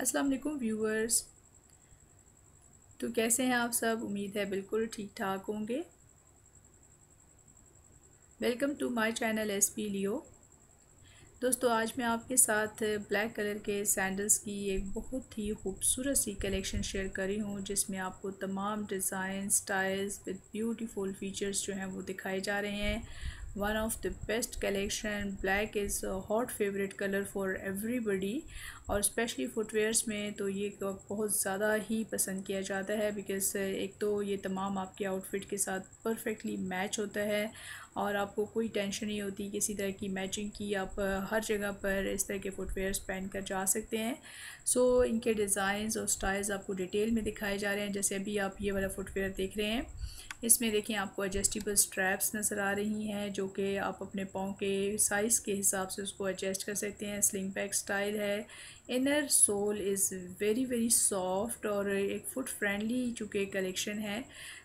अस्सलाम वालेकुम व्यूअर्स। तो कैसे हैं आप सब? उम्मीद है बिल्कुल ठीक ठाक होंगे। Welcome to my channel S P Leo दोस्तों, आज मैं आपके साथ ब्लैक कलर के सैंडल्स की एक बहुत ही खूबसूरत सी कलेक्शन शेयर करी हूँ, जिसमें आपको तमाम design styles with beautiful features जो हैं वो दिखाए जा रहे हैं। One of the best collection black is hot favourite colour for everybody और स्पेशली फुटवेयर्स में तो ये बहुत ज़्यादा ही पसंद किया जाता है बिकॉज़ एक तो ये तमाम आपके आउटफिट के साथ परफेक्टली मैच होता है और आपको कोई टेंशन नहीं होती किसी तरह की मैचिंग की। आप हर जगह पर इस तरह के फुटवेयर्स पहन कर जा सकते हैं। सो so, इनके डिज़ाइंस और स्टाइल्स आपको डिटेल में दिखाए जा रहे हैं। जैसे अभी आप ये वाला फुटवेयर देख रहे हैं। इसमें देखें आपको एडजस्टेबल स्ट्रैप्स नज़र आ रही हैं, जो कि आप अपने पाँव के साइज़ के हिसाब से उसको एडजस्ट कर सकते हैं। स्लिंग पैक स्टाइल है। Inner sole is very very soft और एक फुट फ्रेंडली चूँकि कलेक्शन है।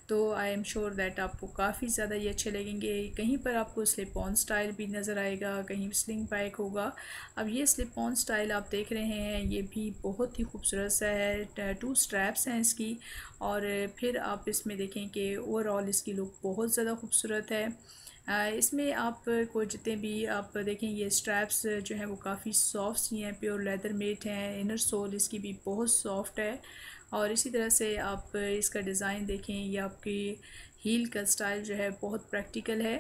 तो आई एम श्योर दैट आपको काफ़ी ज़्यादा ये अच्छे लगेंगे। कहीं पर आपको स्लिप ऑन स्टाइल भी नज़र आएगा, कहीं स्लिंग बैक होगा। अब ये स्लिप ऑन स्टाइल आप देख रहे हैं, ये भी बहुत ही खूबसूरत सा है, टू स्ट्रैप्स हैं इसकी और फिर आप इसमें देखें कि ओवरऑल इसकी लुक बहुत ज़्यादा खूबसूरत है। इसमें आप को जितने भी आप देखें, ये स्ट्रैप्स जो हैं वो काफ़ी सॉफ्ट सी हैं प्योर लेदर मेट हैं इनर सोल इसकी भी बहुत सॉफ्ट है। और इसी तरह से आप इसका डिज़ाइन देखें, ये आपकी हील का स्टाइल जो है बहुत प्रैक्टिकल है।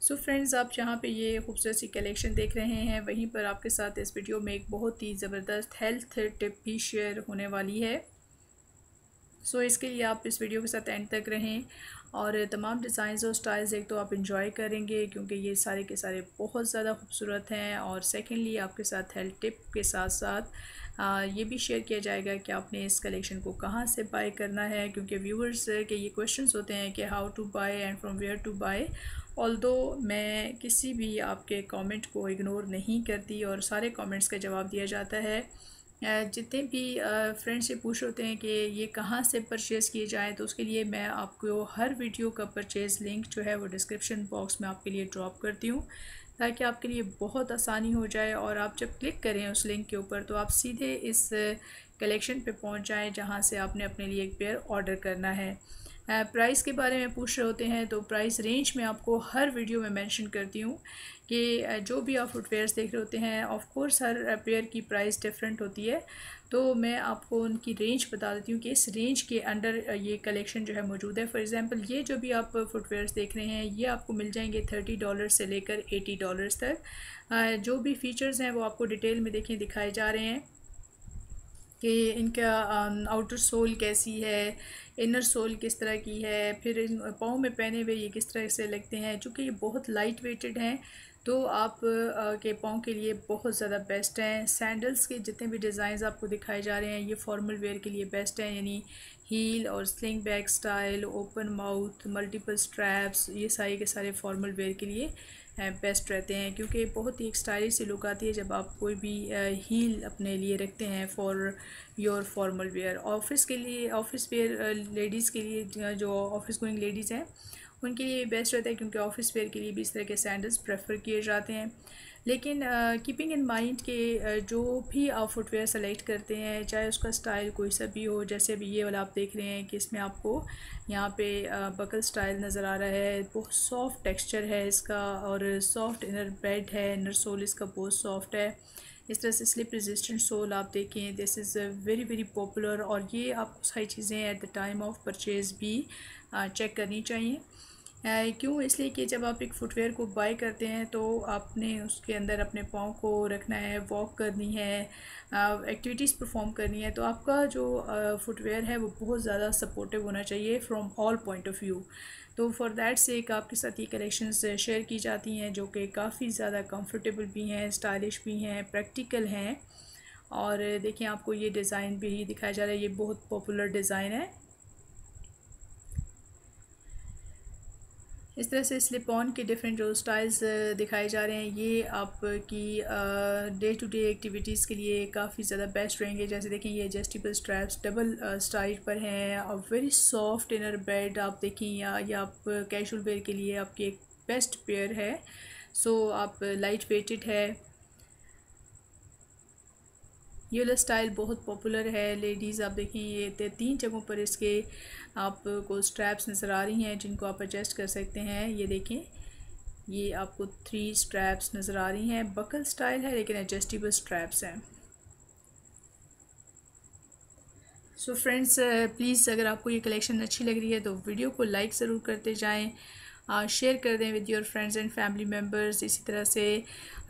सो so फ्रेंड्स, आप जहाँ पे ये खूबसूरत सी कलेक्शन देख रहे हैं, वहीं पर आपके साथ इस वीडियो में एक बहुत ही ज़बरदस्त हेल्थ टिप भी शेयर होने वाली है। सो इसके लिए आप इस वीडियो के साथ एंड तक रहें और तमाम डिज़ाइंस और स्टाइल्स एक तो आप इंजॉय करेंगे क्योंकि ये सारे के सारे बहुत ज़्यादा खूबसूरत हैं और सेकेंडली आपके साथ हेल्थ टिप के साथ साथ आ, ये भी शेयर किया जाएगा कि आपने इस कलेक्शन को कहाँ से बाय करना है क्योंकि व्यूअर्स के ये क्वेश्चंस होते हैं कि how to buy and from where to buy all मैं किसी भी आपके कमेंट को इग्नोर नहीं करती और सारे कमेंट्स का जवाब दिया जाता है जितने भी फ्रेंड से पूछ होते हैं कि ये कहाँ से परचेज़ किए जाएँ तो उसके लिए मैं आपको हर वीडियो का परचेज़ लिंक जो है वो डिस्क्रिप्शन बॉक्स में आपके लिए ड्रॉप करती हूँ, ताकि आपके लिए बहुत आसानी हो जाए और आप जब क्लिक करें उस लिंक के ऊपर तो आप सीधे इस कलेक्शन पे पहुँच जाएँ जहाँ से आपने अपने लिए एक पेयर ऑर्डर करना है। प्राइस के बारे में पूछ रहे होते हैं तो प्राइस रेंज में आपको हर वीडियो में मेंशन करती हूँ। कि जो भी आप फुटवेयर्स देख रहे होते हैं ऑफ़ कोर्स हर पेयर की प्राइस डिफरेंट होती है। तो मैं आपको उनकी रेंज बता देती हूँ कि इस रेंज के अंडर ये कलेक्शन जो है मौजूद है। फॉर एग्ज़ाम्पल ये जो भी आप फुटवेयर्स देख रहे हैं, ये आपको मिल जाएँगे थर्टी डॉलर से लेकर एटी डॉलर्स तक। जो भी फ़ीचर्स हैं वो आपको डिटेल में देखें दिखाए जा रहे हैं कि इनका आउटर सोल कैसी है इनर सोल किस तरह की है, फिर इन, पाँव में पहने हुए ये किस तरह से लगते हैं, चूँकि ये बहुत लाइट वेटेड हैं तो आप के पाँव के लिए बहुत ज़्यादा बेस्ट हैं। सैंडल्स के जितने भी डिज़ाइन आपको दिखाए जा रहे हैं, ये फॉर्मल वेयर के लिए बेस्ट हैं, यानी हील और sling bag style, open mouth, multiple straps, ये सारे के सारे फॉर्मल वेयर के लिए बेस्ट रहते हैं। क्योंकि बहुत ही एक स्टाइलिश सी लुक आती है जब आप कोई भी हील अपने लिए रखते हैं for your formal wear. Office के लिए, ऑफ़िस वेयर लेडीज़ के लिए, जो ऑफ़िस गोइंग लेडीज़ हैं उनके लिए बेस्ट रहता है क्योंकि ऑफ़िस वेयर के लिए भी इस तरह के सैंडल्स प्रेफर किए जाते हैं। लेकिन कीपिंग इन माइंड के जो भी आप फुटवेयर सेलेक्ट करते हैं, चाहे उसका स्टाइल कोई सा भी हो, जैसे अभी ये वाला आप देख रहे हैं कि इसमें आपको यहाँ पे बकल स्टाइल नज़र आ रहा है, बहुत सॉफ्ट टेक्सचर है इसका और सॉफ्ट इनर बेड है इनर सोल इसका बहुत सॉफ्ट है। इस तरह से स्लिप रेजिस्टेंट सोल आप देखें this is very very popular और ये आपको सारी चीज़ें at the time of purchase भी चेक करनी चाहिए। क्यों? इसलिए कि जब आप एक फ़ुटवेयर को बाय करते हैं तो आपने उसके अंदर अपने पाँव को रखना है वॉक करनी है एक्टिविटीज़ परफॉर्म करनी है तो आपका जो फ़ुटवेयर है, वो बहुत ज़्यादा सपोर्टिव होना चाहिए from all point of view तो फॉर दैट से एक आपके साथ ये कलेक्शंस शेयर की जाती हैं, जो कि काफ़ी ज़्यादा कंफर्टेबल भी हैं स्टाइलिश भी हैं प्रैक्टिकल हैं। और देखिए, आपको ये डिज़ाइन भी दिखाया जा रहा है, ये बहुत पॉपुलर डिज़ाइन है। इस तरह से स्लिप ऑन के डिफरेंट जो स्टाइल्स दिखाए जा रहे हैं ये आपकी डे टू डे एक्टिविटीज़ के लिए काफ़ी ज़्यादा बेस्ट रहेंगे। जैसे देखें ये एडजस्टेबल स्ट्रैप्स डबल स्टाइल पर हैं। और वेरी सॉफ्ट इनर बेड आप देखें या ये आप कैजुअल वेयर के लिए आपकी एक बेस्ट पेयर है। सो so, आप लाइट वेटेड है। ये वाला स्टाइल बहुत पॉपुलर है। लेडीज़ आप देखें, ये तीन जगहों पर इसके आपको स्ट्रैप्स नज़र आ रही हैं, जिनको आप एडजस्ट कर सकते हैं। ये देखें, ये आपको थ्री स्ट्रैप्स नज़र आ रही हैं। बकल स्टाइल है, लेकिन एडजस्टेबल स्ट्रैप्स हैं। सो फ्रेंड्स प्लीज़ अगर आपको ये कलेक्शन अच्छी लग रही है तो वीडियो को लाइक ज़रूर करते जाएँ। शेयर कर दें with your friends and family members इसी तरह से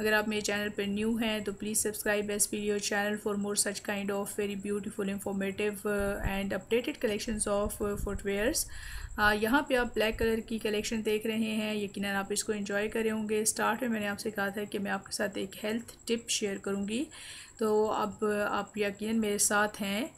अगर आप मेरे चैनल पर न्यू हैं तो please subscribe S video channel for more such kind of very beautiful informative and updated collections of footwears यहाँ पे आप ब्लैक कलर की कलेक्शन देख रहे हैं। यकीन आप इसको एंजॉय करे होंगे। स्टार्ट में मैंने आपसे कहा था कि मैं आपके साथ एक हेल्थ टिप शेयर करूँगी। तो अब आप यकीन मेरे साथ हैं।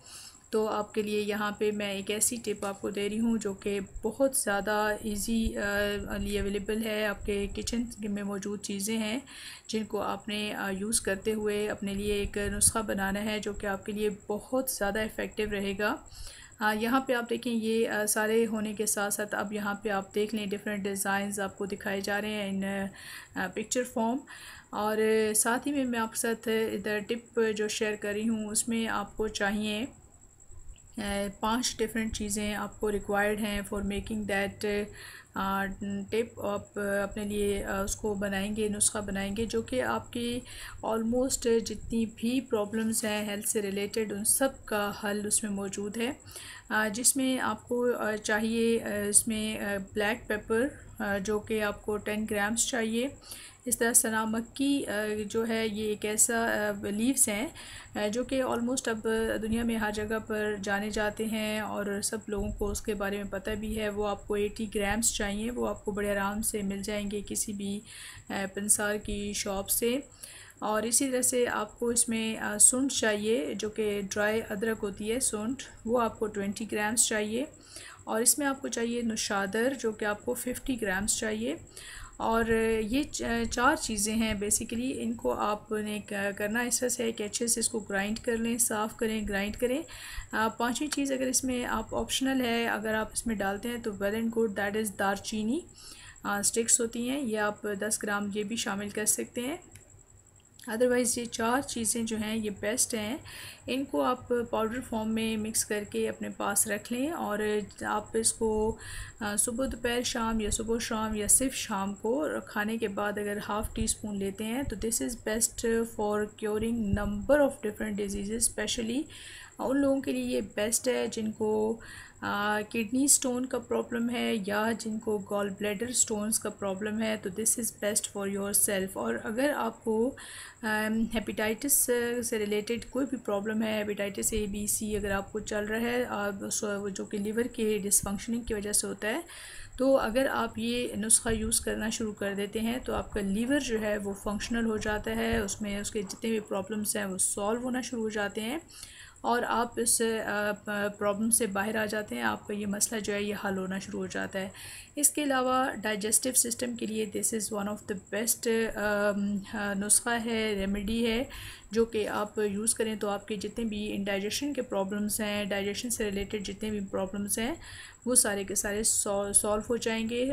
तो आपके लिए यहाँ पे मैं एक ऐसी टिप आपको दे रही हूँ जो कि बहुत ज़्यादा इजी लिए अवेलेबल है। आपके किचन में मौजूद चीज़ें हैं जिनको आपने यूज़ करते हुए अपने लिए एक नुस्खा बनाना है जो कि आपके लिए बहुत ज़्यादा इफ़ेक्टिव रहेगा। यहाँ पे आप देखें ये सारे होने के साथ साथ अब यहाँ पे आप देख लें डिफरेंट डिज़ाइंस आपको दिखाए जा रहे हैं इन पिक्चर फॉर्म और साथ ही में मैं आपके साथ इधर टिप जो शेयर कर रही हूँ उसमें आपको चाहिए पाँच डिफरेंट चीज़ें आपको रिक्वायर्ड हैं फॉर मेकिंग दैट टिप आप अपने लिए उसको बनाएँगे, नुस्खा बनाएँगे, जो कि आपकी ऑलमोस्ट जितनी भी प्रॉब्लम्स हैं हेल्थ से रिलेटेड उन सब का हल उसमें मौजूद है। जिसमें आपको चाहिए इसमें ब्लैक पेपर जो कि आपको टेन ग्राम्स चाहिए। इस तरह सना मक्की जो है ये एक ऐसा लीव्स हैं जो कि ऑलमोस्ट अब दुनिया में हर जगह पर जाने जाते हैं और सब लोगों को उसके बारे में पता भी है। वो आपको 80 ग्राम्स चाहिए, वो आपको बड़े आराम से मिल जाएँगे किसी भी पंसार की शॉप से। और इसी तरह से आपको इसमें सुंठ चाहिए, जो कि ड्राई अदरक होती है सुंठ वो आपको 20 ग्राम्स चाहिए। और इसमें आपको चाहिए नुशादर जो कि आपको 50 ग्राम्स चाहिए। और ये चार चीज़ें हैं बेसिकली इनको आपने करना इस से है कि अच्छे से इसको ग्राइंड कर लें, साफ़ करें ग्राइंड करें। पाँचवीं चीज़ अगर इसमें आप ऑप्शनल है, अगर आप इसमें डालते हैं तो well and good that is darchini sticks होती हैं, ये आप 10 ग्राम ये भी शामिल कर सकते हैं। अदरवाइज़ ये चार चीज़ें जो हैं, ये बेस्ट हैं। इनको आप पाउडर फॉर्म में मिक्स करके अपने पास रख लें और आप इसको सुबह दोपहर शाम या सुबह शाम या सिर्फ़ शाम को खाने के बाद अगर हाफ़ टी स्पून लेते हैं तो this is best for curing number of different disease specially उन लोगों के लिए ये बेस्ट है, जिनको किडनी स्टोन का प्रॉब्लम है या जिनको गॉल ब्लैडर स्टोन्स का प्रॉब्लम है तो this is best for yourself और अगर आपको हेपेटाइटिस से रिलेटेड कोई भी प्रॉब्लम है हेपेटाइटिस ए बी सी अगर आपको चल रहा है जो कि लीवर के डिसफंक्शनिंग की वजह से होता है तो अगर आप ये नुस्खा यूज़ करना शुरू कर देते हैं तो आपका लीवर जो है वो फंक्शनल हो जाता है, उसमें उसके जितने भी प्रॉब्लम्स हैं वो सॉल्व होना शुरू हो जाते हैं। और आप इस प्रॉब्लम से बाहर आ जाते हैं, आपका ये मसला जो है, ये हल होना शुरू हो जाता है। इसके अलावा डाइजेस्टिव सिस्टम के लिए this is one of the best नुस्खा है रेमेडी है। जो कि आप यूज़ करें तो आपके जितने भी इंडाइजेशन के प्रॉब्लम्स हैं डाइजेशन से रिलेटेड जितने भी प्रॉब्लम्स हैं, वो सारे के सारे सॉल्व हो जाएँगे।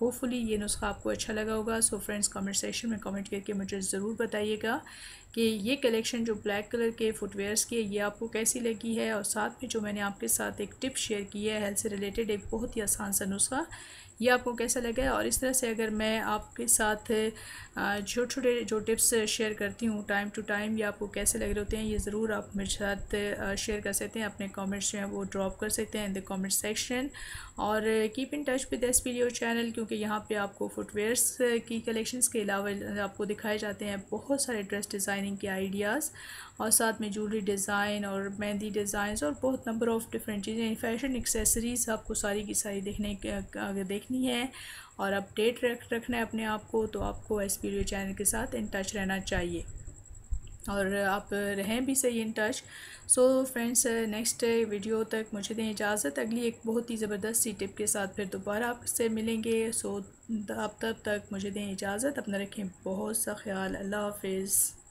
होपफुली ये नुस्खा आपको अच्छा लगा होगा। सो फ्रेंड्स कमेंट सेक्शन में कमेंट करके मुझे ज़रूर बताइएगा कि ये कलेक्शन जो ब्लैक कलर के फुटवेयर्स की है ये आपको कैसी लगी है? और साथ में जो मैंने आपके साथ एक टिप शेयर की है हेल्थ से रिलेटेड एक बहुत ही आसान सा नुस्खा ये आपको कैसा लगा और इस तरह से अगर मैं आपके साथ छोटे छोटे जो टिप्स शेयर करती हूँ टाइम टू टाइम, ये आपको कैसे लग रहे होते हैं, ये ज़रूर आप मेरे साथ शेयर कर सकते हैं। अपने कमेंट्स जो हैं वो ड्रॉप कर सकते हैं इन द कमेंट सेक्शन। और keep in touch with S video channel, क्योंकि यहाँ पे आपको फुटवेयर्स की कलेक्शंस के अलावा आपको दिखाए जाते हैं बहुत सारे ड्रेस डिज़ाइनिंग के आइडियाज़। और साथ में ज्वेलरी डिज़ाइन और मेहंदी डिज़ाइन और बहुत नंबर ऑफ़ डिफरेंट चीज़ें फ़ैशन एक्सेसरीज़ आपको सारी की सारी देखने अगर देखनी है और अपडेट रख रखना है अपने आप को तो आपको एस वीडियो चैनल के साथ इन टच रहना चाहिए। और आप रहें भी सही in touch so friends next video तक मुझे दें इजाज़त। अगली एक बहुत ही ज़बरदस्त सी टिप के साथ फिर दोबारा आपसे मिलेंगे। सो so, अब तब तक मुझे दें इजाज़त। अपना रखें बहुत सा ख्याल। अल्लाह हाफिज़।